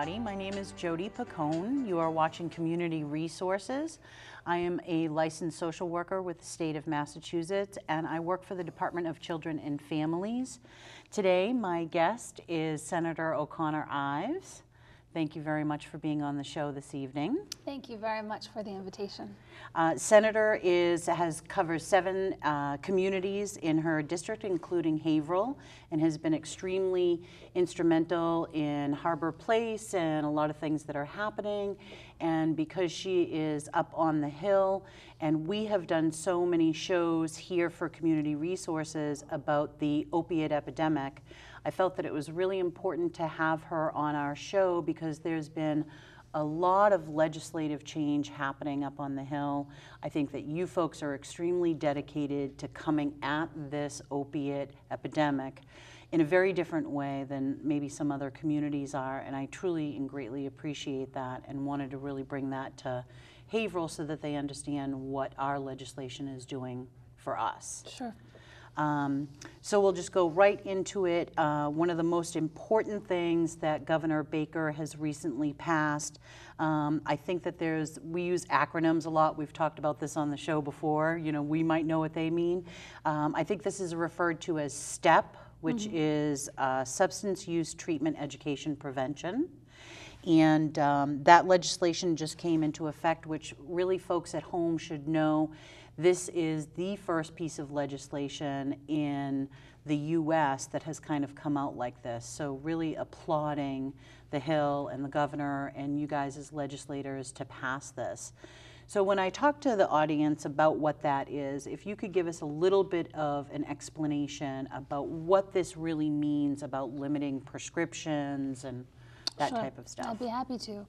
everybody. My name is Jody Pacone. You are watching Community Resources. I am a licensed social worker with the state of Massachusetts and I work for the Department of Children and Families. Today, my guest is Senator O'Connor Ives. Thank you very much for being on the show this evening. Thank you very much for the invitation. Uh, Senator is has covered seven uh, communities in her district, including Haverhill, and has been extremely instrumental in Harbor Place and a lot of things that are happening. And because she is up on the hill, and we have done so many shows here for community resources about the opiate epidemic. I felt that it was really important to have her on our show because there's been a lot of legislative change happening up on the Hill. I think that you folks are extremely dedicated to coming at this opiate epidemic in a very different way than maybe some other communities are, and I truly and greatly appreciate that and wanted to really bring that to Haverhill so that they understand what our legislation is doing for us. Sure. Um, so we'll just go right into it. Uh, one of the most important things that Governor Baker has recently passed, um, I think that there's, we use acronyms a lot. We've talked about this on the show before. You know, we might know what they mean. Um, I think this is referred to as STEP, which mm -hmm. is uh, Substance Use Treatment Education Prevention. And um, that legislation just came into effect, which really folks at home should know this is the first piece of legislation in the US that has kind of come out like this. So really applauding the Hill and the governor and you guys as legislators to pass this. So when I talk to the audience about what that is, if you could give us a little bit of an explanation about what this really means about limiting prescriptions and that sure. type of stuff. I'd be happy to.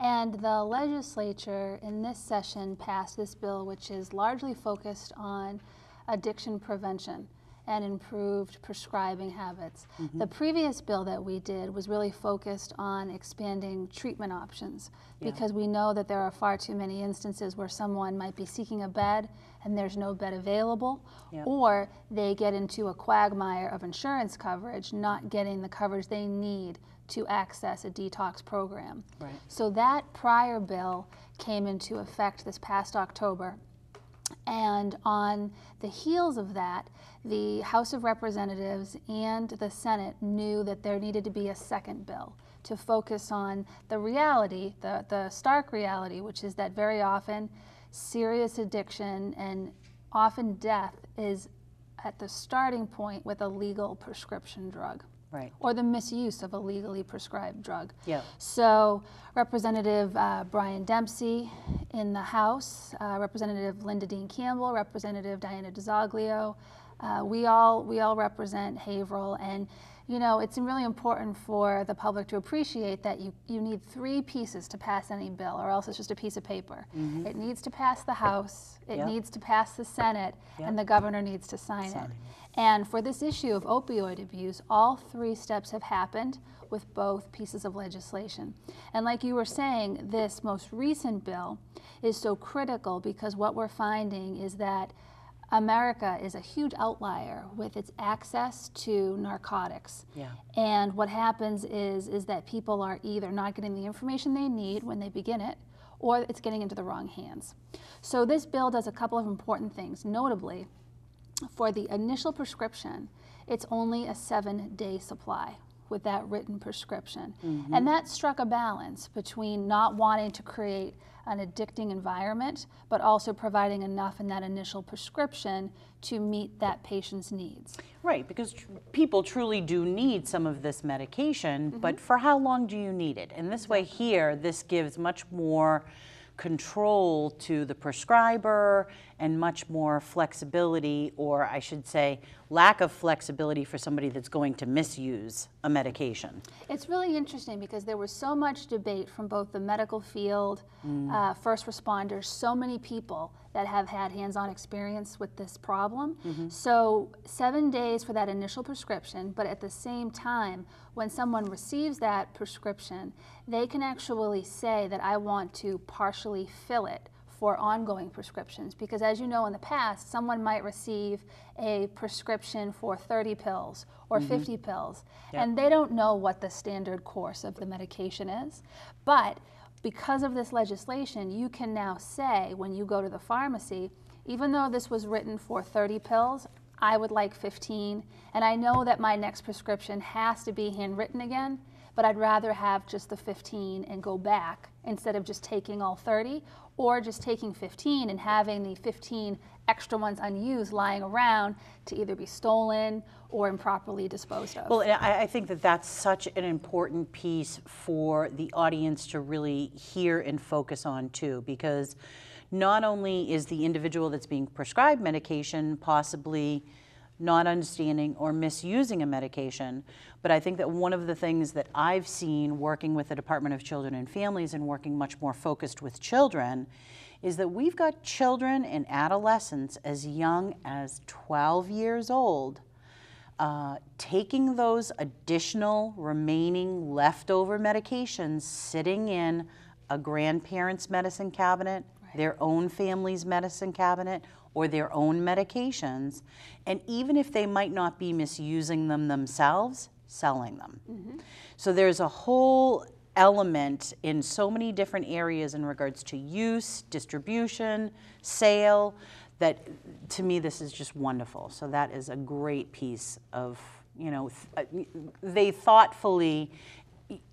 And the legislature in this session passed this bill, which is largely focused on addiction prevention and improved prescribing habits. Mm -hmm. The previous bill that we did was really focused on expanding treatment options yeah. because we know that there are far too many instances where someone might be seeking a bed and there's no bed available, or they get into a quagmire of insurance coverage, not getting the coverage they need to access a detox program. Right. So that prior bill came into effect this past October. And on the heels of that, the House of Representatives and the Senate knew that there needed to be a second bill to focus on the reality, the, the stark reality, which is that very often serious addiction and often death is at the starting point with a legal prescription drug right. or the misuse of a legally prescribed drug. Yeah. So Representative uh, Brian Dempsey in the House, uh, Representative Linda Dean Campbell, Representative Diana DiZoglio, uh, we all we all represent Haverhill and you know, it's really important for the public to appreciate that you, you need three pieces to pass any bill, or else it's just a piece of paper. Mm -hmm. It needs to pass the House, it yep. needs to pass the Senate, yep. and the governor needs to sign, sign it. And for this issue of opioid abuse, all three steps have happened with both pieces of legislation. And like you were saying, this most recent bill is so critical because what we're finding is that America is a huge outlier with its access to narcotics. Yeah. And what happens is, is that people are either not getting the information they need when they begin it, or it's getting into the wrong hands. So this bill does a couple of important things. Notably, for the initial prescription, it's only a seven day supply with that written prescription. Mm -hmm. And that struck a balance between not wanting to create an addicting environment, but also providing enough in that initial prescription to meet that patient's needs. Right, because tr people truly do need some of this medication, mm -hmm. but for how long do you need it? And this way here, this gives much more control to the prescriber and much more flexibility, or I should say, lack of flexibility for somebody that's going to misuse a medication. It's really interesting because there was so much debate from both the medical field, mm. uh, first responders, so many people that have had hands-on experience with this problem. Mm -hmm. So seven days for that initial prescription, but at the same time, when someone receives that prescription, they can actually say that I want to partially fill it for ongoing prescriptions because as you know in the past someone might receive a prescription for 30 pills or 50 pills Yep. and they don't know what the standard course of the medication is but because of this legislation you can now say when you go to the pharmacy even though this was written for 30 pills I would like 15 and I know that my next prescription has to be handwritten again but I'd rather have just the 15 and go back instead of just taking all 30 or just taking 15 and having the 15 extra ones unused lying around to either be stolen or improperly disposed of. Well, I, I think that that's such an important piece for the audience to really hear and focus on too, because not only is the individual that's being prescribed medication possibly not understanding or misusing a medication, but I think that one of the things that I've seen working with the Department of Children and Families and working much more focused with children is that we've got children and adolescents as young as 12 years old uh, taking those additional remaining leftover medications sitting in a grandparent's medicine cabinet, their own family's medicine cabinet, or their own medications, and even if they might not be misusing them themselves, selling them. So there's a whole element in so many different areas in regards to use, distribution, sale, that to me this is just wonderful. So that is a great piece of, you know, th- uh, they thoughtfully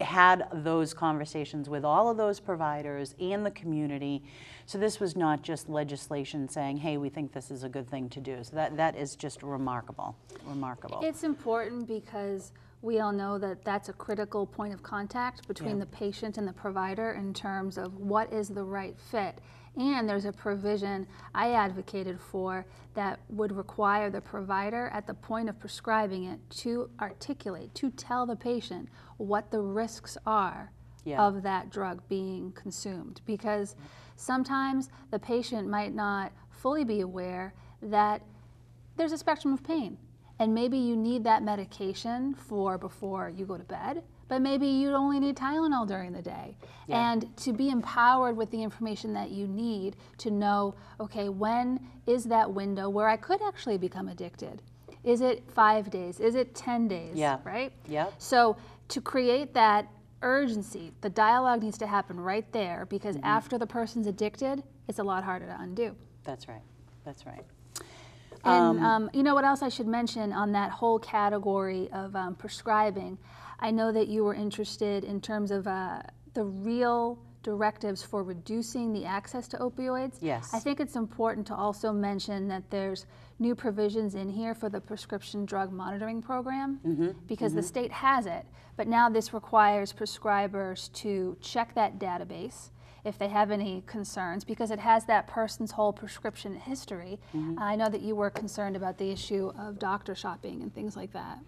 had those conversations with all of those providers and the community. So this was not just legislation saying, hey, we think this is a good thing to do. So that, that is just remarkable, remarkable. It's important because we all know that that's a critical point of contact between Yeah. the patient and the provider in terms of what is the right fit. And there's a provision I advocated for that would require the provider at the point of prescribing it to articulate, to tell the patient what the risks are Yeah. of that drug being consumed. Because sometimes the patient might not fully be aware that there's a spectrum of pain. And maybe you need that medication for before you go to bed, but maybe you only need Tylenol during the day. Yeah. And to be empowered with the information that you need to know, okay, when is that window where I could actually become addicted? Is it five days? Is it 10 days? Yeah. Right? Yep. So to create that urgency, the dialogue needs to happen right there because Mm-hmm. after the person's addicted, it's a lot harder to undo. That's right, that's right. And um, you know what else I should mention on that whole category of um, prescribing? I know that you were interested in terms of uh, the real directives for reducing the access to opioids. Yes. I think it's important to also mention that there's new provisions in here for the prescription drug monitoring program mm-hmm. because the mm-hmm. state has it, but now this requires prescribers to check that database if they have any concerns because it has that person's whole prescription history. Mm-hmm. I know that you were concerned about the issue of doctor shopping and things like that.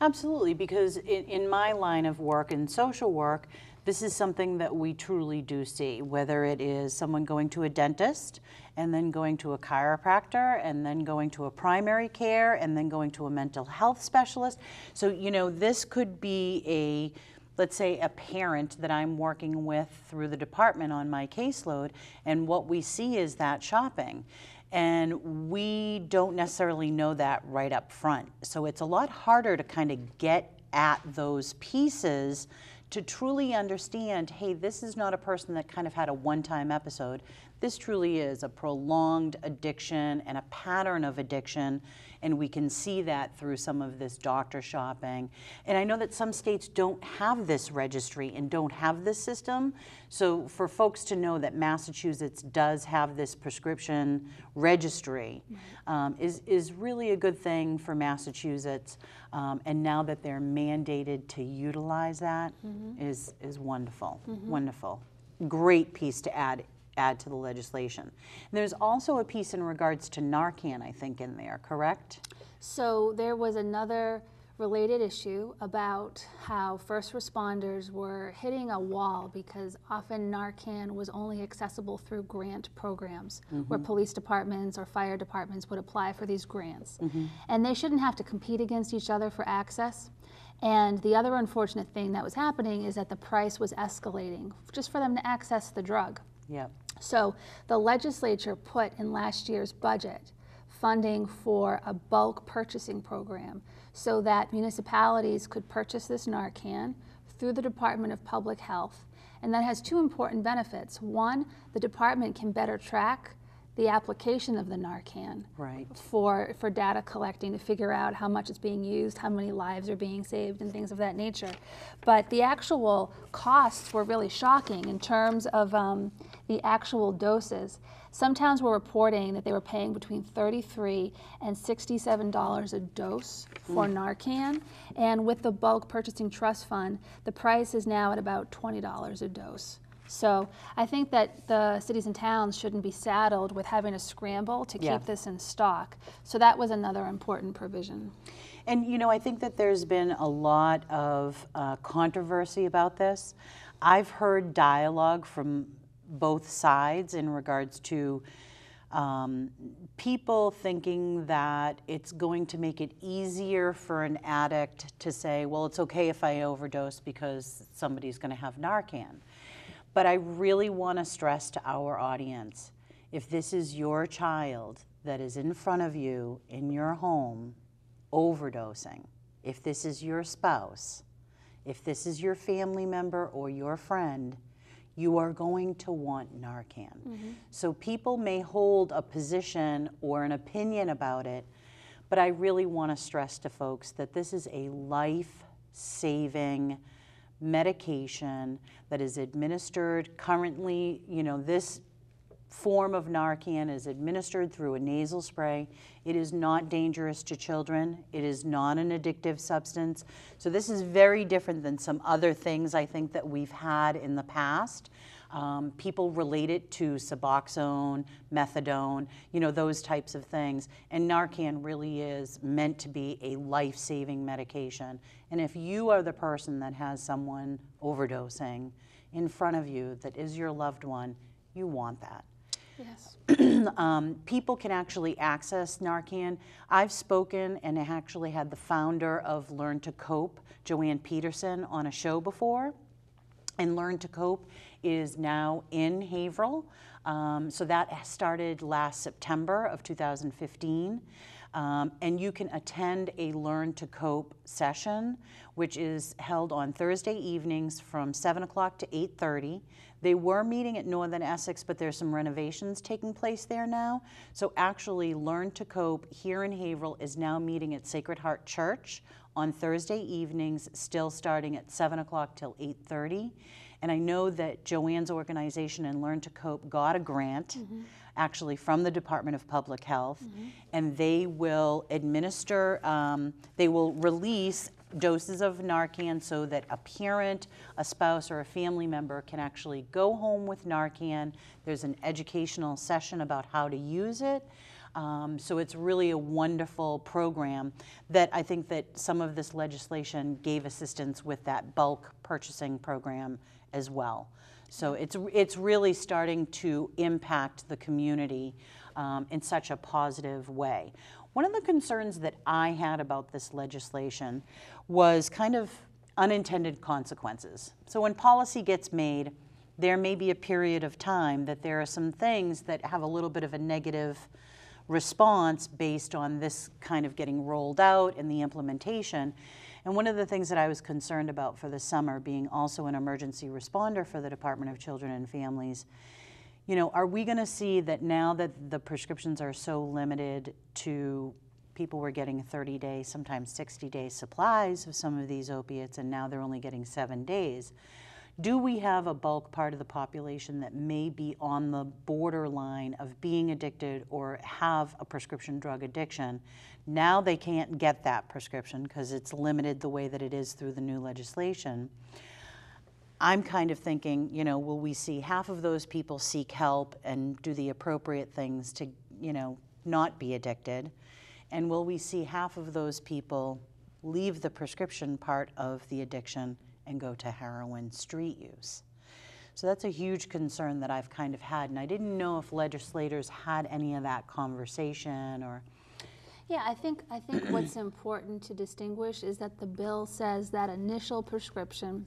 Absolutely, because in, in my line of work in social work, this is something that we truly do see, whether it is someone going to a dentist and then going to a chiropractor and then going to a primary care and then going to a mental health specialist. So, you know, this could be a let's say a parent that I'm working with through the department on my caseload, and what we see is that shopping. And we don't necessarily know that right up front. So it's a lot harder to kind of get at those pieces to truly understand hey, this is not a person that kind of had a one time episode. This truly is a prolonged addiction and a pattern of addiction. And we can see that through some of this doctor shopping. And I know that some states don't have this registry and don't have this system. So for folks to know that Massachusetts does have this prescription registry um, is, is really a good thing for Massachusetts. Um, and now that they're mandated to utilize that is is wonderful, wonderful. Great piece to add add to the legislation. There's also a piece in regards to Narcan, I think, in there, correct? So there was another related issue about how first responders were hitting a wall because often Narcan was only accessible through grant programs where mm-hmm. police departments or fire departments would apply for these grants. Mm-hmm. And they shouldn't have to compete against each other for access. And the other unfortunate thing that was happening is that the price was escalating just for them to access the drug. Yep. So the legislature put in last year's budget funding for a bulk purchasing program so that municipalities could purchase this Narcan through the Department of Public Health. And that has two important benefits. One, the department can better track the application of the Narcan Right. for, for data collecting to figure out how much is being used, how many lives are being saved, and things of that nature. But the actual costs were really shocking in terms of um, the actual doses. Some towns were reporting that they were paying between 33 and 67 dollars a dose for Narcan, and with the bulk purchasing trust fund, the price is now at about 20 dollars a dose. So I think that the cities and towns shouldn't be saddled with having to scramble to Yeah. keep this in stock. So that was another important provision. And you know, I think that there's been a lot of uh, controversy about this. I've heard dialogue from both sides in regards to um, people thinking that it's going to make it easier for an addict to say, well, it's okay if I overdose because somebody's going to have Narcan. But I really want to stress to our audience if this is your child that is in front of you in your home overdosing, if this is your spouse, if this is your family member or your friend, you are going to want Narcan. Mm-hmm. So people may hold a position or an opinion about it, but I really want to stress to folks that this is a life saving medication that is administered currently, you know, this form of Narcan is administered through a nasal spray. It is not dangerous to children. It is not an addictive substance. So this is very different than some other things I think that we've had in the past. Um, people relate it to Suboxone, methadone, you know, those types of things. And Narcan really is meant to be a life-saving medication. And if you are the person that has someone overdosing in front of you that is your loved one, you want that Yes. um, people can actually access Narcan. I've spoken and actually had the founder of Learn to Cope, Joanne Peterson, on a show before. And Learn to Cope is now in Haverhill. Um, so that started last September of 2015. Um, and you can attend a Learn to Cope session, which is held on Thursday evenings from 7 o'clock to 8.30. They were meeting at Northern Essex, but there's some renovations taking place there now. So actually, Learn to Cope here in Haverhill is now meeting at Sacred Heart Church on Thursday evenings, still starting at 7 o'clock till 8.30. And I know that Joanne's organization and Learn to Cope got a grant actually from the Department of Public Health, and they will administer, um, they will release doses of Narcan so that a parent, a spouse, or a family member can actually go home with Narcan. There's an educational session about how to use it. Um, so it's really a wonderful program that I think that some of this legislation gave assistance with that bulk purchasing program as well. So it's, it's really starting to impact the community um, in such a positive way. One of the concerns that I had about this legislation was kind of unintended consequences. So when policy gets made, there may be a period of time that there are some things that have a little bit of a negative response based on this kind of getting rolled out and the implementation. And one of the things that I was concerned about for the summer, being also an emergency responder for the Department of Children and Families, you know, are we going to see that now that the prescriptions are so limited to people were getting 30 day, sometimes 60 day supplies of some of these opiates, and now they're only getting seven days? Do we have a bulk part of the population that may be on the borderline of being addicted or have a prescription drug addiction? Now they can't get that prescription because it's limited the way that it is through the new legislation. I'm kind of thinking, you know, will we see half of those people seek help and do the appropriate things to, you know, not be addicted? And will we see half of those people leave the prescription part of the addiction and go to heroin street use? So that's a huge concern that I've kind of had. And I didn't know if legislators had any of that conversation or. Yeah, I think, I think what's important to distinguish is that the bill says that initial prescription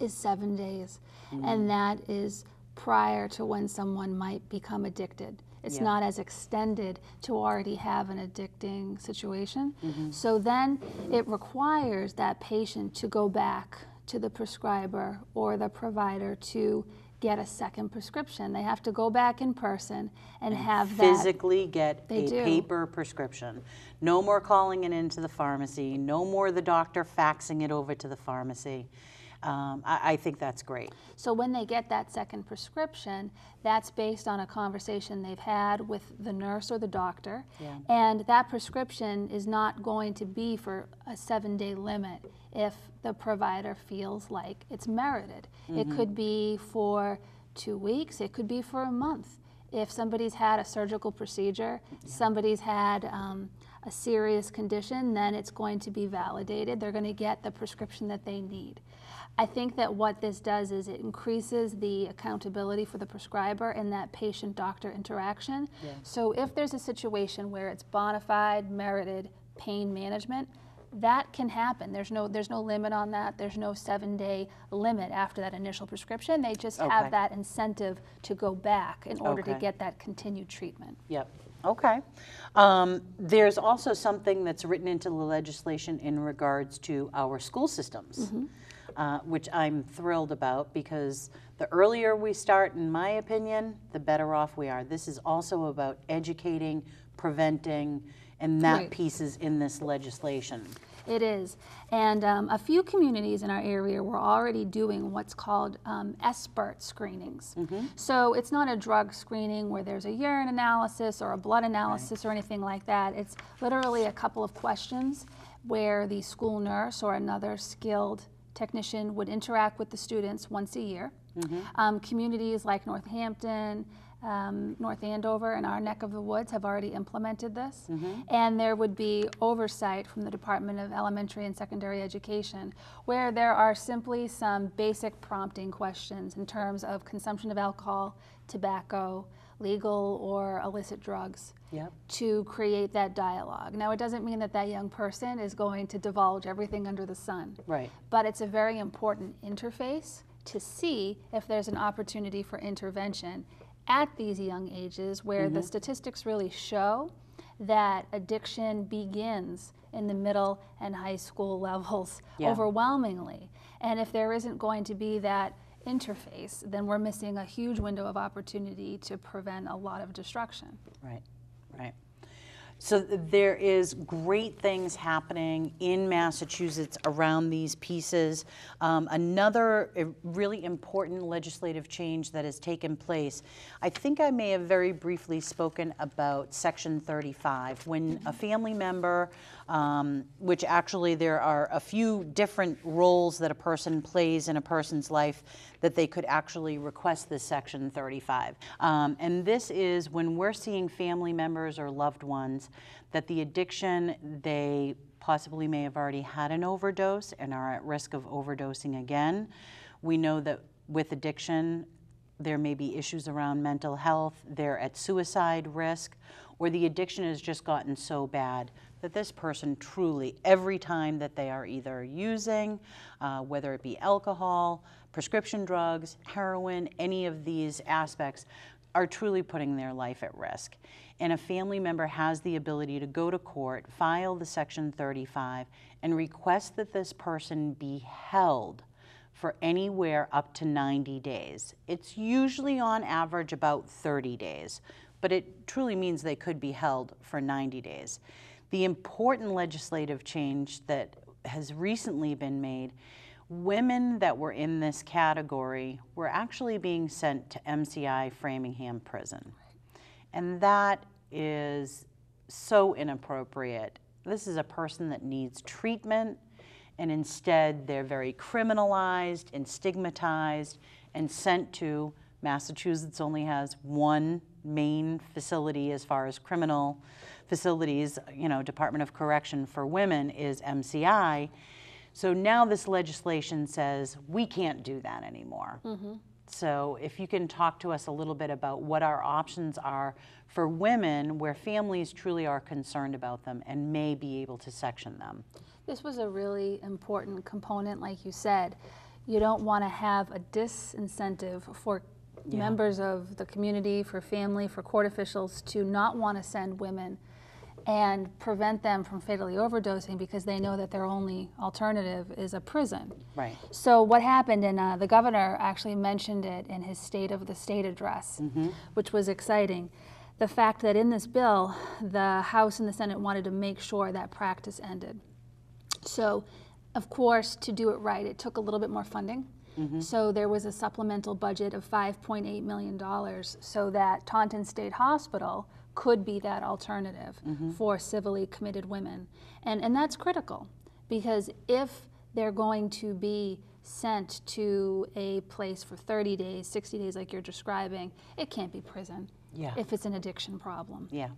is seven days, and that is prior to when someone might become addicted. It's Yeah. not as extended to already have an addicting situation. Mm-hmm. So then it requires that patient to go back to the prescriber or the provider to get a second prescription. They have to go back in person and have that. physically get They a do. paper prescription. No more calling it into the pharmacy, no more the doctor faxing it over to the pharmacy. Um, I, I think that's great. So when they get that second prescription, that's based on a conversation they've had with the nurse or the doctor. Yeah. And that prescription is not going to be for a seven day limit if the provider feels like it's merited. It could be for two weeks, it could be for a month. If somebody's had a surgical procedure, somebody's had um, a serious condition, then it's going to be validated. They're going to get the prescription that they need. I think that what this does is it increases the accountability for the prescriber and that patient doctor interaction. So if there's a situation where it's bona fide, merited pain management, that can happen. There's no there's no limit on that. There's no seven day limit after that initial prescription. They just Okay. have that incentive to go back in order to get that continued treatment. Yep. Okay. Um, there's also something that's written into the legislation in regards to our school systems, uh, which I'm thrilled about because the earlier we start, in my opinion, the better off we are. This is also about educating, preventing, and that Right. piece is in this legislation. It is. And um, a few communities in our area were already doing what's called um, SBIRT screenings. So it's not a drug screening where there's a urine analysis or a blood analysis or anything like that. It's literally a couple of questions where the school nurse or another skilled technician would interact with the students once a year. Um, communities like Northampton, um, North Andover, and our neck of the woods have already implemented this. And there would be oversight from the Department of Elementary and Secondary Education, where there are simply some basic prompting questions in terms of consumption of alcohol, tobacco, legal or illicit drugs Yep. to create that dialogue. Now, it doesn't mean that that young person is going to divulge everything under the sun Right. but it's a very important interface to see if there's an opportunity for intervention at these young ages where Mm-hmm. the statistics really show that addiction begins in the middle and high school levels Yeah. overwhelmingly. And if there isn't going to be that interface, then we're missing a huge window of opportunity to prevent a lot of destruction. Right, right. So there is great things happening in Massachusetts around these pieces. Um, another uh, really important legislative change that has taken place. I think I may have very briefly spoken about Section 35. When a family member, um, which actually there are a few different roles that a person plays in a person's life that they could actually request this Section 35. Um, and this is when we're seeing family members or loved ones that the addiction, they possibly may have already had an overdose and are at risk of overdosing again. We know that with addiction, there may be issues around mental health, they're at suicide risk, or the addiction has just gotten so bad that this person truly, every time that they are either using, uh, whether it be alcohol, prescription drugs, heroin, any of these aspects, are truly putting their life at risk. And a family member has the ability to go to court, file the Section 35, and request that this person be held for anywhere up to 90 days. It's usually on average about 30 days, but it truly means they could be held for 90 days. The important legislative change that has recently been made women that were in this category were actually being sent to MCI Framingham Prison. And that is so inappropriate. This is a person that needs treatment, and instead they're very criminalized and stigmatized and sent to Massachusetts only has one main facility as far as criminal facilities, you know, Department of Correction for Women is MCI. So now this legislation says we can't do that anymore. Mm-hmm. So if you can talk to us a little bit about what our options are for women where families truly are concerned about them and may be able to section them. This was a really important component, like you said. You don't want to have a disincentive for members of the community, for family, for court officials to not want to send women and prevent them from fatally overdosing because they know that their only alternative is a prison. Right. So what happened, and uh, the governor actually mentioned it in his State of the State address, which was exciting. The fact that in this bill, the House and the Senate wanted to make sure that practice ended. So, of course, to do it right, it took a little bit more funding. So there was a supplemental budget of $5.8 million so that Taunton State Hospital could be that alternative mm-hmm. for civilly committed women. And, and that's critical because if they're going to be sent to a place for 30 days, 60 days, like you're describing, it can't be prison Yeah. if it's an addiction problem. Yeah.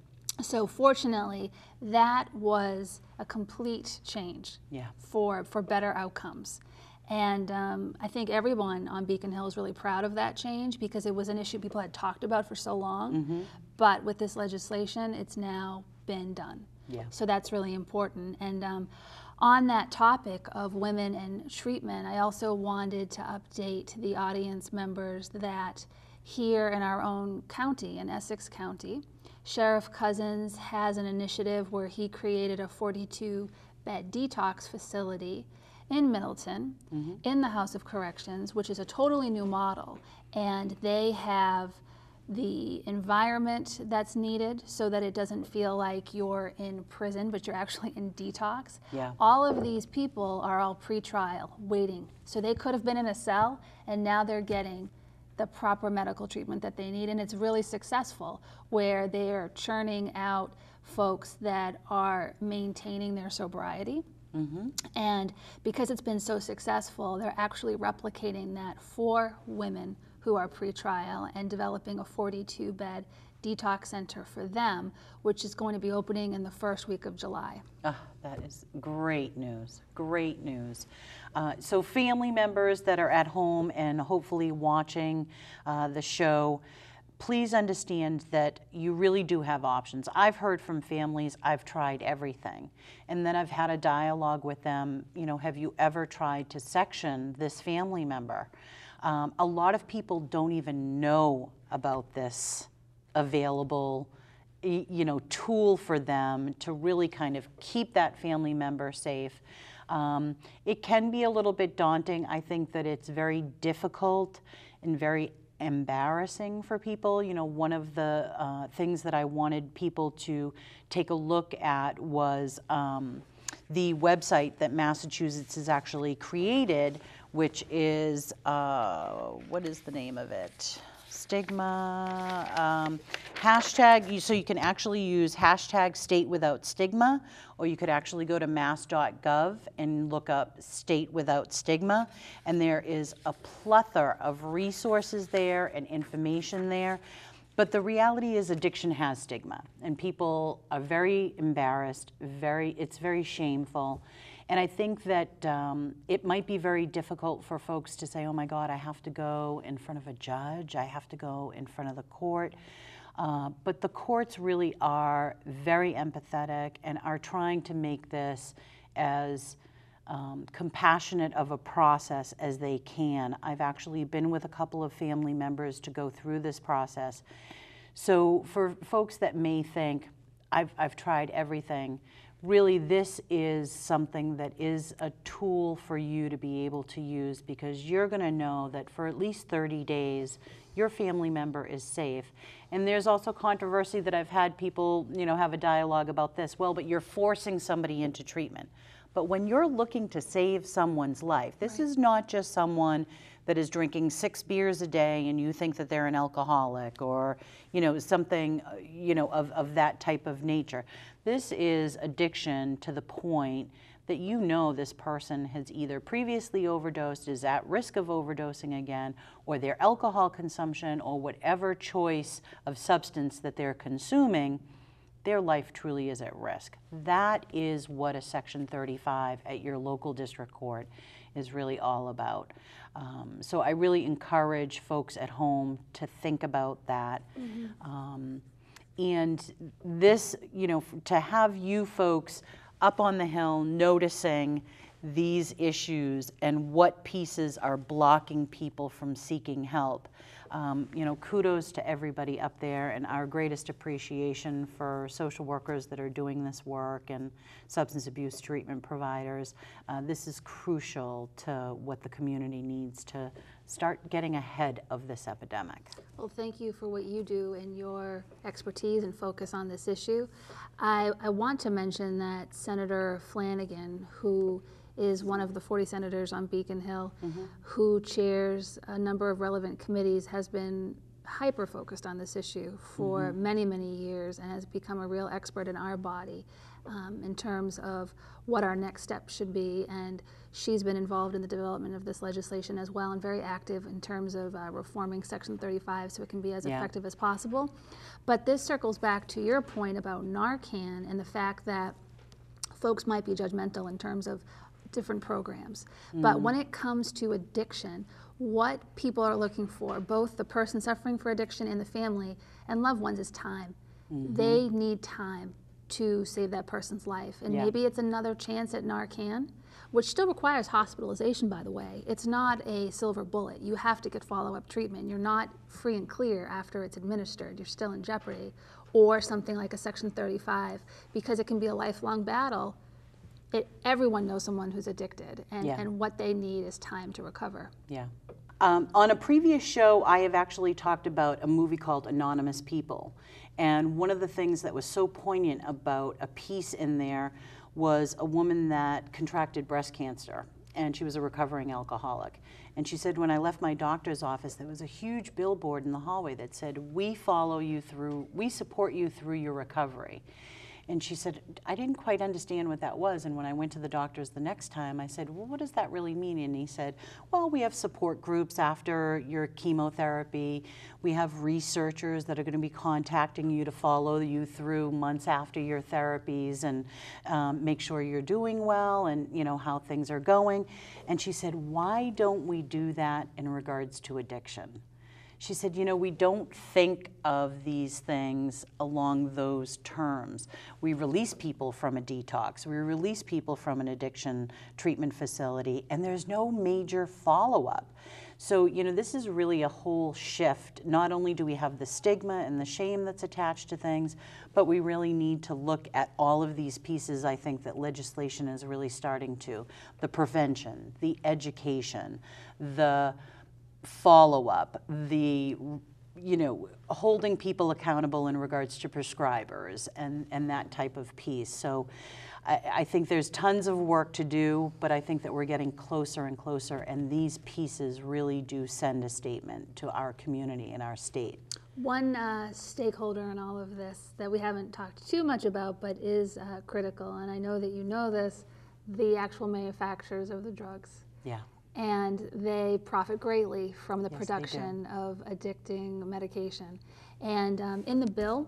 So fortunately, that was a complete change Yeah. for, for better outcomes. And um, I think everyone on Beacon Hill is really proud of that change because it was an issue people had talked about for so long. But with this legislation, it's now been done. Yeah. So that's really important. And um, on that topic of women and treatment, I also wanted to update the audience members that here in our own county, in Essex County, Sheriff Cousins has an initiative where he created a 42 bed detox facility in Middleton mm-hmm. in the House of Corrections, which is a totally new model. And they have the environment that's needed so that it doesn't feel like you're in prison, but you're actually in detox. Yeah. All of these people are all pretrial waiting. So they could have been in a cell and now they're getting the proper medical treatment that they need. And it's really successful where they are churning out folks that are maintaining their sobriety. And because it's been so successful, they're actually replicating that for women who are pretrial and developing a 42 bed detox center for them, which is going to be opening in the first week of July. Ah, that is great news. Great news. Uh, so, family members that are at home and hopefully watching uh, the show, please understand that you really do have options. I've heard from families, I've tried everything. And then I've had a dialogue with them, you know, have you ever tried to section this family member? Um, a lot of people don't even know about this available you know tool for them to really kind of keep that family member safe um, it can be a little bit daunting i think that it's very difficult and very embarrassing for people. You know one of the uh, things that i wanted people to take a look at was um, the website that massachusetts has actually created which is uh, what is the name of it stigma um, hashtag so you can actually use hashtag state without stigma or you could actually go to mass.gov and look up state without stigma and there is a plethora of resources there and information there. But the reality is addiction has stigma and people are very embarrassed very it's very shameful and I think that um, it might be very difficult for folks to say, oh my God, I have to go in front of a judge, I have to go in front of the court. Uh, but the courts really are very empathetic and are trying to make this as um, compassionate of a process as they can. I've actually been with a couple of family members to go through this process. So, for folks that may think, I've, I've tried everything, really this is something that is a tool for you to be able to use because you're going to know that for at least 30 days your family member is safe. And there's also controversy that i've had people you know have a dialogue about this. Well but you're forcing somebody into treatment. But when you're looking to save someone's life this is not just someone that is drinking six beers a day and you think that they're an alcoholic or you know something uh, you know of, of that type of nature this is addiction to the point that you know this person has either previously overdosed is at risk of overdosing again or their alcohol consumption or whatever choice of substance that they're consuming their life truly is at risk. That is what a Section 35 at your local district court is really all about. Um, so I really encourage folks at home to think about that. Um, and this, you know, f- to have you folks up on the hill noticing these issues and what pieces are blocking people from seeking help. Um, you know, kudos to everybody up there and our greatest appreciation for social workers that are doing this work and substance abuse treatment providers. Uh, this is crucial to what the community needs to start getting ahead of this epidemic. Well, thank you for what you do and your expertise and focus on this issue. I, I want to mention that Senator Flanagan, who is one of the 40 senators on Beacon Hill, who chairs a number of relevant committees, has been hyper focused on this issue for many, many years and has become a real expert in our body um, in terms of what our next step should be. And she's been involved in the development of this legislation as well and very active in terms of uh, reforming Section 35 so it can be as Yeah. effective as possible. But this circles back to your point about Narcan and the fact that folks might be judgmental in terms of different programs. Mm. But when it comes to addiction, what people are looking for, both the person suffering for addiction and the family and loved ones, is time. Mm-hmm. They need time to save that person's life. And Yeah. maybe it's another chance at Narcan, which still requires hospitalization, by the way. It's not a silver bullet. You have to get follow up treatment. You're not free and clear after it's administered, you're still in jeopardy. Or something like a Section 35, because it can be a lifelong battle. It, everyone knows someone who's addicted, and, Yeah. and what they need is time to recover. Yeah. Um, on a previous show, I have actually talked about a movie called Anonymous People. And one of the things that was so poignant about a piece in there was a woman that contracted breast cancer. And she was a recovering alcoholic. And she said, when I left my doctor's office, there was a huge billboard in the hallway that said, We follow you through, we support you through your recovery. And she said, I didn't quite understand what that was. And when I went to the doctors the next time, I said, Well, what does that really mean? And he said, Well, we have support groups after your chemotherapy. We have researchers that are going to be contacting you to follow you through months after your therapies and um, make sure you're doing well and you know how things are going. And she said, Why don't we do that in regards to addiction? She said, You know, we don't think of these things along those terms. We release people from a detox, we release people from an addiction treatment facility, and there's no major follow up. So, you know, this is really a whole shift. Not only do we have the stigma and the shame that's attached to things, but we really need to look at all of these pieces. I think that legislation is really starting to the prevention, the education, the follow up, the you know holding people accountable in regards to prescribers and and that type of piece. So. I, I think there's tons of work to do, but I think that we're getting closer and closer, and these pieces really do send a statement to our community and our state. One uh, stakeholder in all of this that we haven't talked too much about, but is uh, critical, and I know that you know this, the actual manufacturers of the drugs. Yeah. And they profit greatly from the Yes, production of addicting medication. And um, in the bill,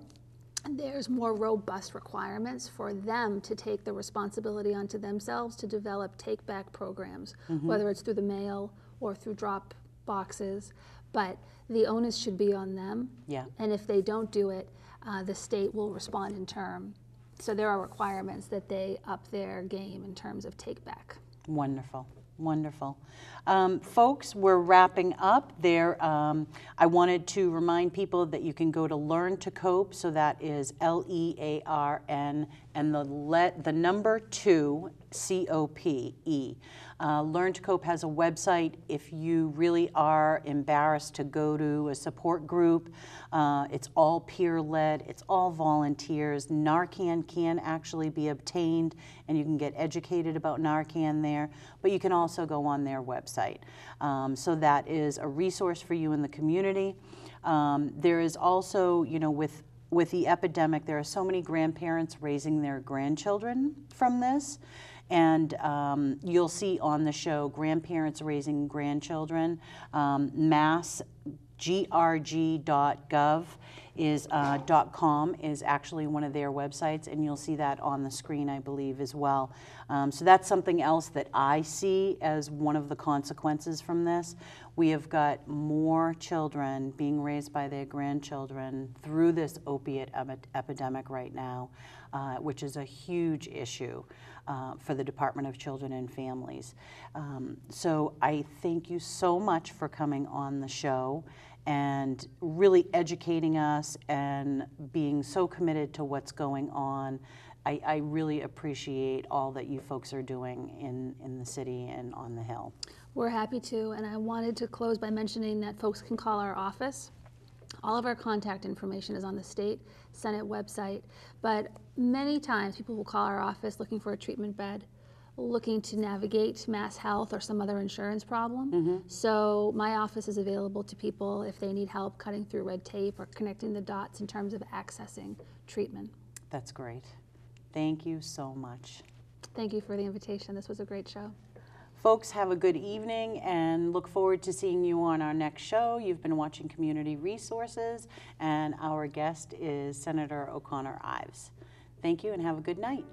there's more robust requirements for them to take the responsibility onto themselves to develop take back programs, Mm-hmm. whether it's through the mail or through drop boxes. But the onus should be on them. Yeah. And if they don't do it, uh, the state will respond in term. So there are requirements that they up their game in terms of take back. Wonderful, wonderful. Um, folks, we're wrapping up there. Um, I wanted to remind people that you can go to Learn to Cope, so that is L E A R N and the let the number two C O P E. Uh, Learn to Cope has a website. If you really are embarrassed to go to a support group, uh, it's all peer led, it's all volunteers. Narcan can actually be obtained, and you can get educated about Narcan there, but you can also go on their website. Um, so that is a resource for you in the community. Um, there is also, you know, with with the epidemic, there are so many grandparents raising their grandchildren from this. And um, you'll see on the show grandparents raising grandchildren. Um, is uh, .com is actually one of their websites, and you'll see that on the screen, I believe, as well. Um, so that's something else that I see as one of the consequences from this. We have got more children being raised by their grandchildren through this opiate emi- epidemic right now, uh, which is a huge issue uh, for the Department of Children and Families. Um, so I thank you so much for coming on the show and really educating us and being so committed to what's going on. I, I really appreciate all that you folks are doing in, in the city and on the Hill. We're happy to, and I wanted to close by mentioning that folks can call our office. All of our contact information is on the state Senate website, but many times people will call our office looking for a treatment bed, looking to navigate MassHealth or some other insurance problem. Mm-hmm. So my office is available to people if they need help cutting through red tape or connecting the dots in terms of accessing treatment. That's great. Thank you so much. Thank you for the invitation. This was a great show. Folks, have a good evening and look forward to seeing you on our next show. You've been watching Community Resources, and our guest is Senator O'Connor Ives. Thank you and have a good night.